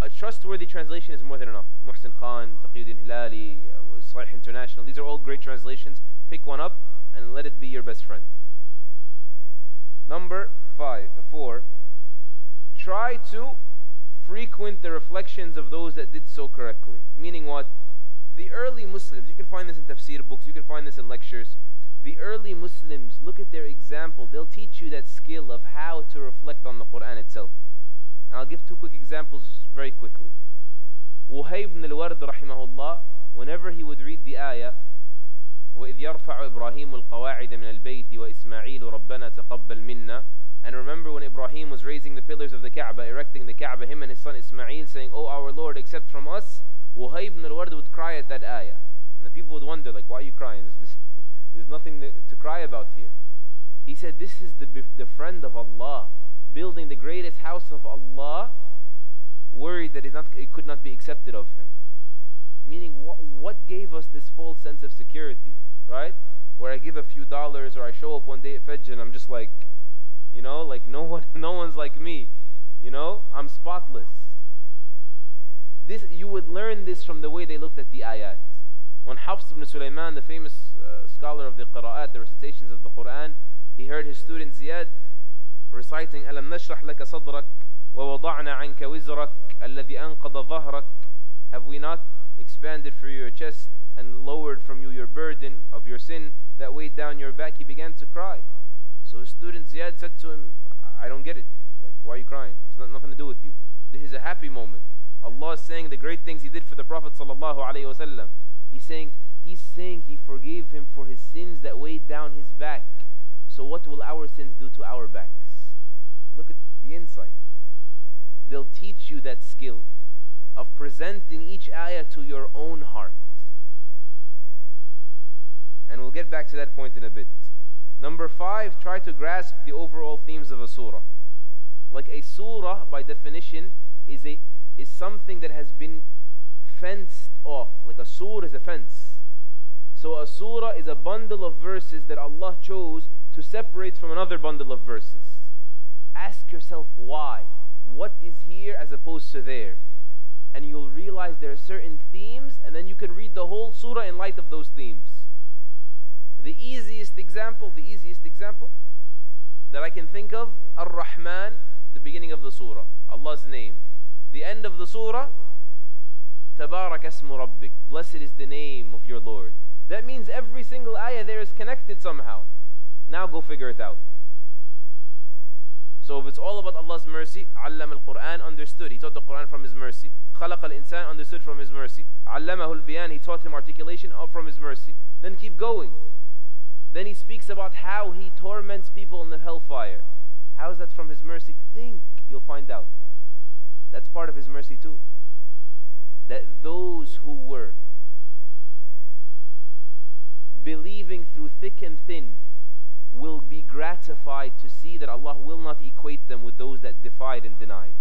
A trustworthy translation is more than enough. Muhsin Khan, Taqiyuddin Hilali, uh, Sahih International, these are all great translations. Pick one up and let it be your best friend. Number five, four, try to frequent the reflections of those that did so correctly. Meaning what? The early Muslims, you can find this in tafsir books, you can find this in lectures. The early Muslims, look at their example. They'll teach you that skill of how to reflect on the Quran itself. And I'll give two quick examples very quickly. Wuhayb ibn al-Ward rahimahullah, whenever he would read the ayah, وإذ يرفع إبراهيم القواعد من البيت وإسماعيل ربنا تقبل منا And remember when Ibrahim was raising the pillars of the Kaaba, erecting the Kaaba, him and his son Ismail saying, Oh our Lord, accept from us. Wuhayb ibn al-Ward would cry at that ayah. And the people would wonder, like, why are you crying? There's, just, there's nothing to cry about here. He said, this is the, the friend of Allah, building the greatest house of Allah, worried that it, not, it could not be accepted of him. Meaning, what, what gave us this false sense of security, right? Where I give a few dollars or I show up one day at Fajr and I'm just like, you know, like no one, no one's like me. You know, I'm spotless. This, you would learn this from the way they looked at the ayat. When Hafs ibn Sulaiman, the famous uh, scholar of the qira'at, the recitations of the Quran, he heard his student Ziyad reciting ألم نشرح لك صدرك ووضعنا عنك وزرك الذي أنقض ظهرك Have we not expanded for you your chest and lowered from you your burden of your sin that weighed down your back? He began to cry. So his student Ziyad said to him, I don't get it. Like, why are you crying? It's not nothing to do with you. This is a happy moment. Allah is saying the great things He did for the Prophet sallallahu. He's saying He's saying He forgave him for his sins that weighed down his back. So what will our sins do to our backs? Look at the insight. They'll teach you that skill of presenting each ayah to your own heart. And we'll get back to that point in a bit. Number five, try to grasp the overall themes of a surah. Like a surah, by definition, is a is something that has been fenced off. Like a surah is a fence. So a surah is a bundle of verses that Allah chose to separate from another bundle of verses. Ask yourself why. What is here as opposed to there? And you'll realize there are certain themes, and then you can read the whole surah in light of those themes. The easiest example, the easiest example that I can think of, Ar-Rahman, the beginning of the surah, Allah's name. The end of the surah, Tabarak asmu rabbik. Blessed is the name of your Lord. That means every single ayah there is connected somehow. Now go figure it out. So if it's all about Allah's mercy, علم القرآن understood. He taught the Quran from His mercy. خلق الإنسان understood from His mercy. علمه البيان. He taught him articulation from His mercy. Then keep going. Then he speaks about how he torments people in the hellfire. How is that from his mercy? Think, you'll find out. That's part of his mercy too. That those who were believing through thick and thin will be gratified to see that Allah will not equate them with those that defied and denied.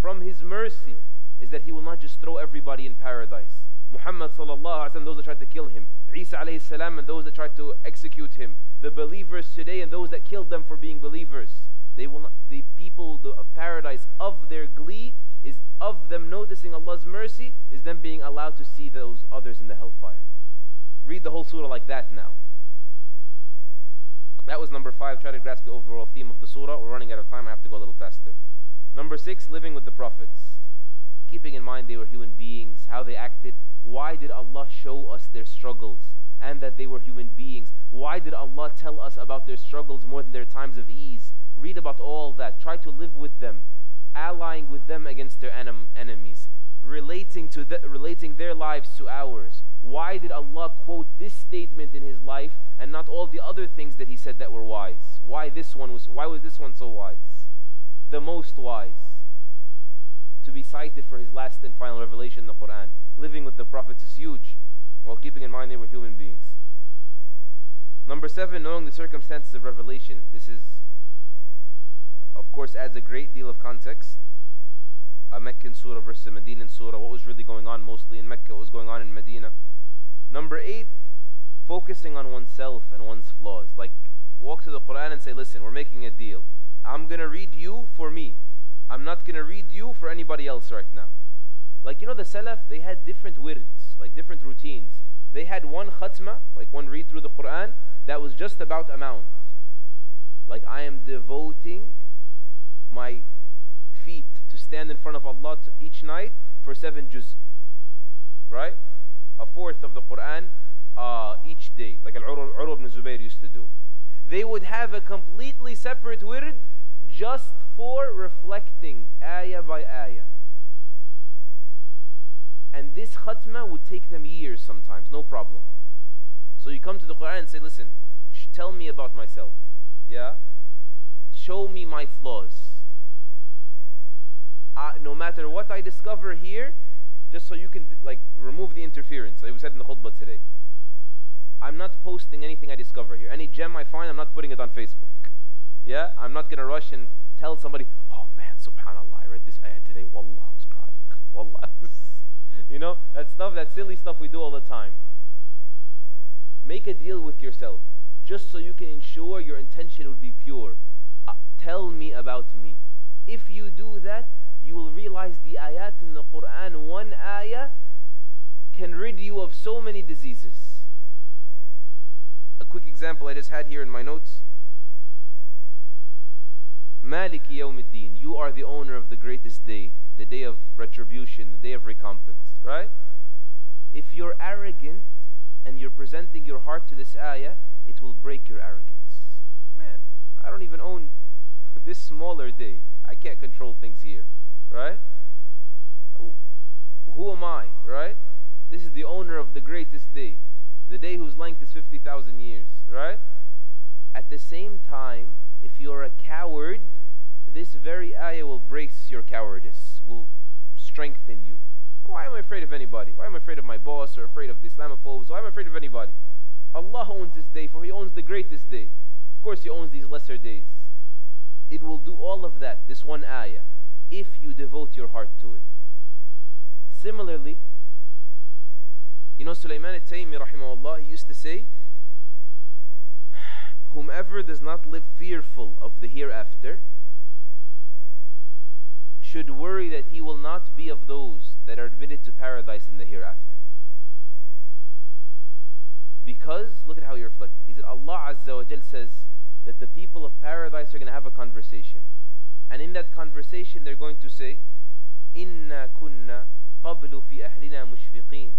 From his mercy is that he will not just throw everybody in paradise. Muhammad sallallahu alaihi those that tried to kill him, Isa alayhi salam, and those that tried to execute him, the believers today and those that killed them for being believers. They will not, the people of paradise of their glee is of them noticing Allah's mercy is them being allowed to see those others in the hellfire. Read the whole surah like that now. That was number five. Try to grasp the overall theme of the surah. We're running out of time. I have to go a little faster. Number six, living with the prophets. Keeping in mind they were human beings, how they acted. Why did Allah show us their struggles and that they were human beings? Why did Allah tell us about their struggles more than their times of ease? Read about all that. Try to live with them, allying with them against their enem enemies, relating to the, relating their lives to ours. Why did Allah quote this statement in His life and not all the other things that He said that were wise? Why this one was? Why was this one so wise? The most wise to be cited for his last and final revelation in the Quran. Living with the prophets is huge, while keeping in mind they were human beings. Number seven, knowing the circumstances of revelation. This is, of course, adds a great deal of context. A Meccan surah versus a Medinan surah. What was really going on mostly in Mecca, what was going on in Medina. Number eight, focusing on oneself and one's flaws. Like, walk to the Quran and say, listen, we're making a deal. I'm going to read you for me. I'm not going to read you for anybody else right now. Like, you know, the Salaf, they had different wirds, like different routines. They had one khatma, like one read through the Quran, that was just about amount. Like, I am devoting my feet to stand in front of Allah each night for seven juz. Right? A fourth of the Quran uh, each day, like Al-Urwa ibn Zubayr used to do. They would have a completely separate wird just for reflecting ayah by ayah. And this khatma would take them years sometimes, no problem. So you come to the Quran and say, listen, tell me about myself. Yeah? Show me my flaws. Uh, no matter what I discover here, just so you can like remove the interference. Like we said in the khutbah today. I'm not posting anything I discover here. Any gem I find, I'm not putting it on Facebook. Yeah? I'm not going to rush and tell somebody, oh man, subhanAllah, I read this ayah today. Wallah, I was crying. Wallah. you know, that stuff, that silly stuff we do all the time. Make a deal with yourself just so you can ensure your intention would be pure. Uh, tell me about me. If you do that, you will realize the ayat in the Quran, one ayah can rid you of so many diseases. A quick example I just had here in my notes. Maliki yawmiddin. You are the owner of the greatest day, the day of retribution, the day of recompense, right? If you're arrogant and you're presenting your heart to this ayah, it will break your arrogance. Man, I don't even own this smaller day. I can't control things here, right? Who am I, right? This is the owner of the greatest day, the day whose length is 50,000 years, right? At the same time, if you're a coward, this very ayah will brace your cowardice, will strengthen you. Why am I afraid of anybody? Why am I afraid of my boss or afraid of the Islamophobes? Why am I afraid of anybody? Allah owns this day, for He owns the greatest day. Of course, He owns these lesser days. It will do all of that, this one ayah, if you devote your heart to it. Similarly, you know, Sulaiman al-Taymi, used to say, whomever does not live fearful of the hereafter should worry that he will not be of those that are admitted to paradise in the hereafter. Because, look at how he reflected. He said, Allah Azza wa Jal says that the people of paradise are going to have a conversation. And in that conversation, they're going to say, إِنَّا كُنَّا قَبْلُ فِي أَهْلِنَا مُشْفِقِينَ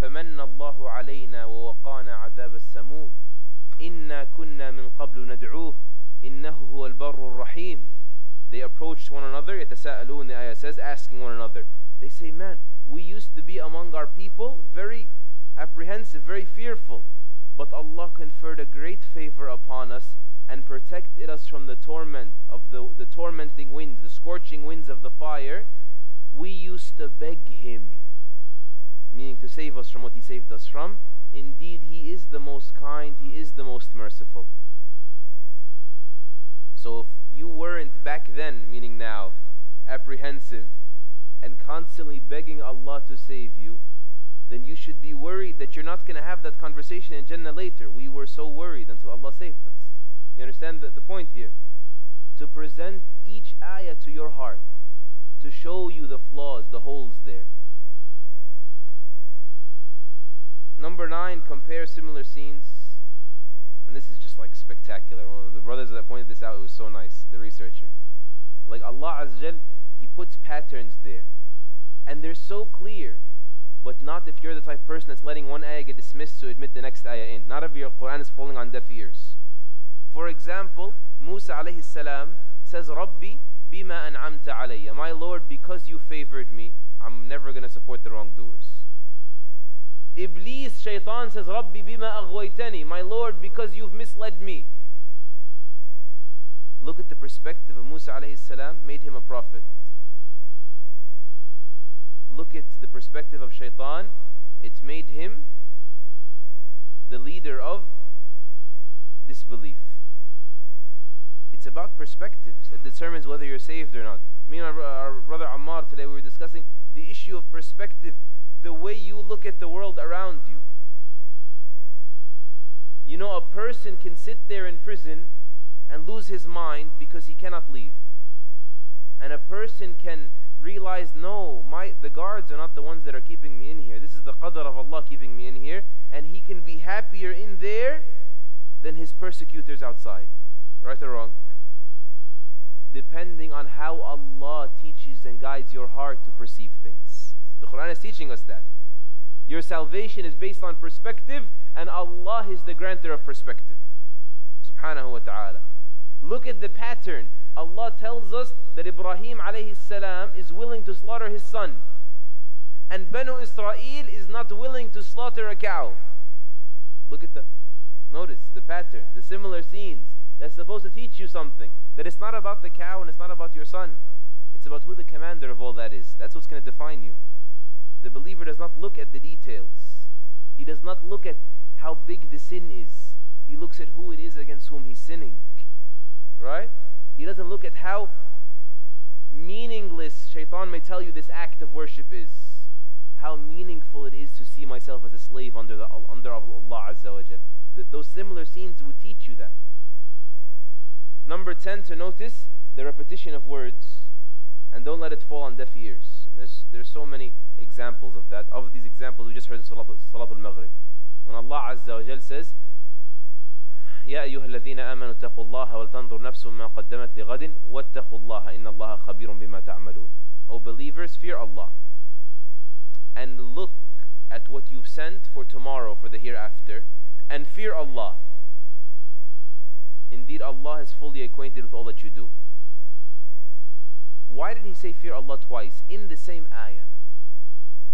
فَمَنَّ اللَّهُ عَلَيْنَا وَوَقَانَا عَذَابَ السَّمُومِ إنا كنا من قبل ندعوه إنه هو البر الرحيم They approached one another يتساءلون the ayah says asking one another They say man we used to be among our people very apprehensive very fearful but Allah conferred a great favor upon us and protected us from the torment of the, the tormenting winds the scorching winds of the fire we used to beg him meaning to save us from what he saved us from Indeed, He is the most kind, He is the most merciful. So if you weren't back then, meaning now, apprehensive and constantly begging Allah to save you, then you should be worried that you're not going to have that conversation in Jannah later. We were so worried until Allah saved us. You understand the, the point here? To present each ayah to your heart, to show you the flaws, the holes there. Number nine, compare similar scenes. And this is just like spectacular. One of the brothers that pointed this out, it was so nice, the researchers. Like Allah Azza He puts patterns there. And they're so clear. But not if you're the type of person that's letting one ayah get dismissed to admit the next ayah in. Not if your Quran is falling on deaf ears. For example, Musa alayhi salam says, Rabbi bima an'amta alayya. My Lord, because you favored me, I'm never going to support the wrongdoers. Iblis, shaitan says, Rabbi bima aghwaytani, my Lord, because you've misled me. Look at the perspective of Musa alayhi salam, made him a prophet. Look at the perspective of shaitan, it made him the leader of disbelief. It's about perspectives. It determines whether you're saved or not. Me and our, our brother Ammar today, we were discussing the issue of perspective the way you look at the world around you. You know, a person can sit there in prison and lose his mind because he cannot leave. And a person can realize, no, my the guards are not the ones that are keeping me in here. This is the qadr of Allah keeping me in here. And he can be happier in there than his persecutors outside. Right or wrong? Depending on how Allah teaches and guides your heart to perceive things. The Quran is teaching us that. Your salvation is based on perspective, and Allah is the grantor of perspective. Subhanahu wa ta'ala. Look at the pattern. Allah tells us that Ibrahim alayhi salam is willing to slaughter his son. And Banu Israel is not willing to slaughter a cow. Look at the, notice the pattern, the similar scenes. That's supposed to teach you something. That it's not about the cow and it's not about your son. It's about who the commander of all that is. That's what's going to define you. The believer does not look at the details. He does not look at how big the sin is. He looks at who it is against whom he's sinning. Right? He doesn't look at how meaningless shaitan may tell you this act of worship is. How meaningful it is to see myself as a slave under, the, under Allah Azza wa Jal. those similar scenes would teach you that. Number 10, to notice the repetition of words and don't let it fall on deaf ears. there's, there's so many examples of that. Of these examples, we just heard in Salat, Salat al-Maghrib. When Allah Azza wa Jal says, يا أيها الذين آمنوا اتقوا الله ولتنظر نفس ما قدمت لغد واتقوا الله إن الله خبير بما تعملون O believers, fear Allah and look at what you've sent for tomorrow, for the hereafter, and fear Allah. Indeed, Allah is fully acquainted with all that you do. Why did He say fear Allah twice in the same ayah?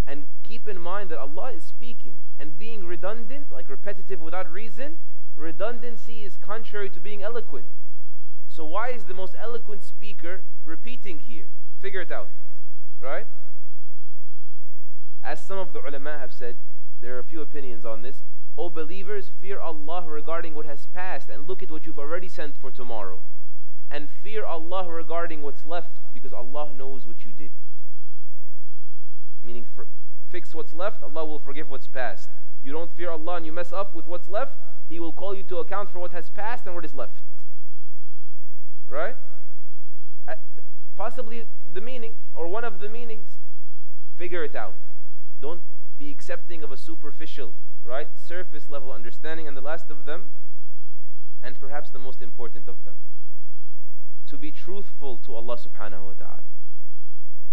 And keep in mind that Allah is speaking and being redundant, like repetitive without reason, redundancy is contrary to being eloquent. So why is the most eloquent speaker repeating here? Figure it out. Right? As some of the ulama have said, there are a few opinions on this. O believers, fear Allah regarding what has passed and look at what you've already sent for tomorrow. And fear Allah regarding what's left because Allah knows what you did. Meaning, fix what's left, Allah will forgive what's past. You don't fear Allah and you mess up with what's left, He will call you to account for what has passed and what is left. Right? Possibly the meaning, or one of the meanings, figure it out. Don't be accepting of a superficial, right, surface level understanding. And the last of them, and perhaps the most important of them, to be truthful to Allah subhanahu wa ta'ala.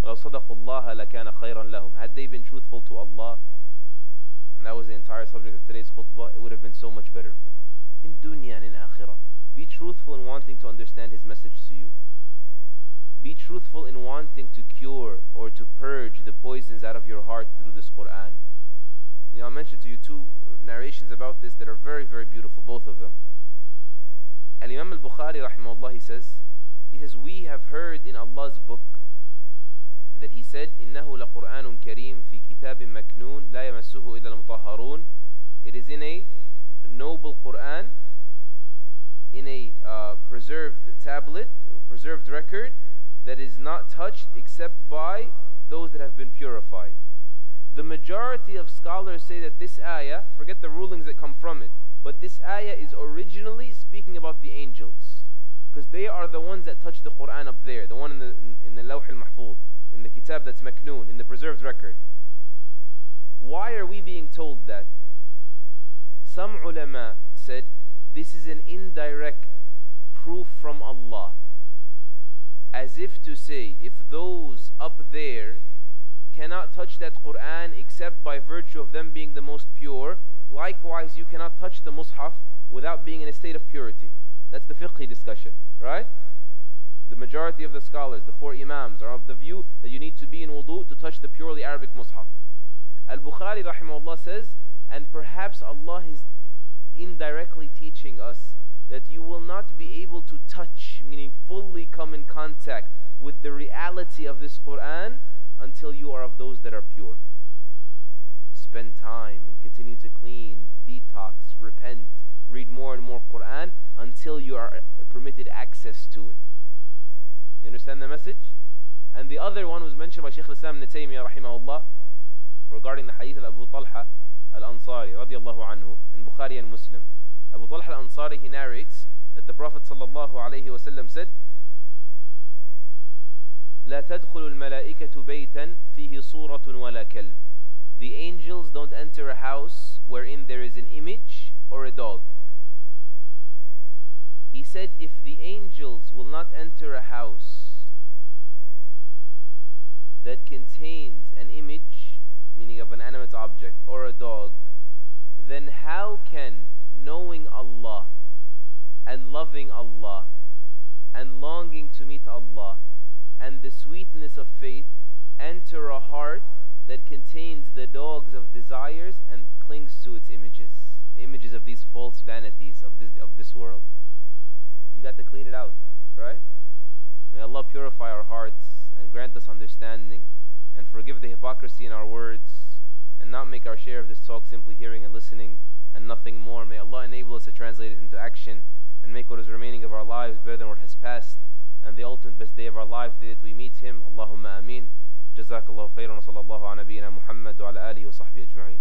لو صدقوا الله لكان خيرا لهم had they been truthful to Allah and that was the entire subject of today's khutbah it would have been so much better for them in dunya and in akhirah be truthful in wanting to understand his message to you be truthful in wanting to cure or to purge the poisons out of your heart through this Quran. You know, I mentioned to you two narrations about this that are very, very beautiful, both of them. And Imam al-Bukhari, rahimahullah, he says, he says, we have heard in Allah's book that he said, إِنَّهُ لَقُرْآنٌ كَرِيمٌ فِي كِتَابٍ مَكْنُونٍ لَا يَمَسُّهُ إِلَّا الْمُطَهَّرُونَ It is in a noble Quran, in a uh, preserved tablet, preserved record, that is not touched except by those that have been purified. The majority of scholars say that this ayah, forget the rulings that come from it, but this ayah is originally speaking about the angels. Because they are the ones that touch the Quran up there, the one in the, in, in the Lawh al-Mahfuz, in the kitab that's maknoon, in the preserved record. Why are we being told that? Some ulama said this is an indirect proof from Allah as if to say, if those up there cannot touch that Quran except by virtue of them being the most pure, likewise you cannot touch the Mus'haf without being in a state of purity. That's the fiqh discussion, right? The majority of the scholars, the four imams, are of the view that you need to be in wudu to touch the purely Arabic Mus'haf. Al-Bukhari rahimahullah says, and perhaps Allah is indirectly teaching us that you will not be able to touch, meaning fully come in contact with the reality of this Quran until you are of those that are pure. Spend time and continue to clean, detox, repent, read more and more Quran until you are permitted access to it. You understand the message? And the other one was mentioned by Shaykh al-Islam ibn rahimahullah regarding the hadith of Abu Talha al-Ansari radiallahu anhu in Bukhari and Muslim. Abu Talha al-Ansari, he narrates that the Prophet sallallahu alayhi wasallam said, لا تدخل الملائكة بيتا فيه صورة ولا كلب. The angels don't enter a house wherein there is an image or a dog. He said, if the angels will not enter a house that contains an image, meaning of an animate object, or a dog, then how can knowing Allah and loving Allah and longing to meet Allah and the sweetness of faith enter a heart that contains the dogs of desires and clings to its images, the images of these false vanities of this, of this world. You got to clean it out, right? May Allah purify our hearts and grant us understanding and forgive the hypocrisy in our words and not make our share of this talk simply hearing and listening and nothing more. May Allah enable us to translate it into action and make what is remaining of our lives better than what has passed And the ultimate best day of our lives, the day that we meet Him. Allahumma ameen. جزاك الله خيرا وصلى الله على نبينا محمد وعلى آله وصحبه أجمعين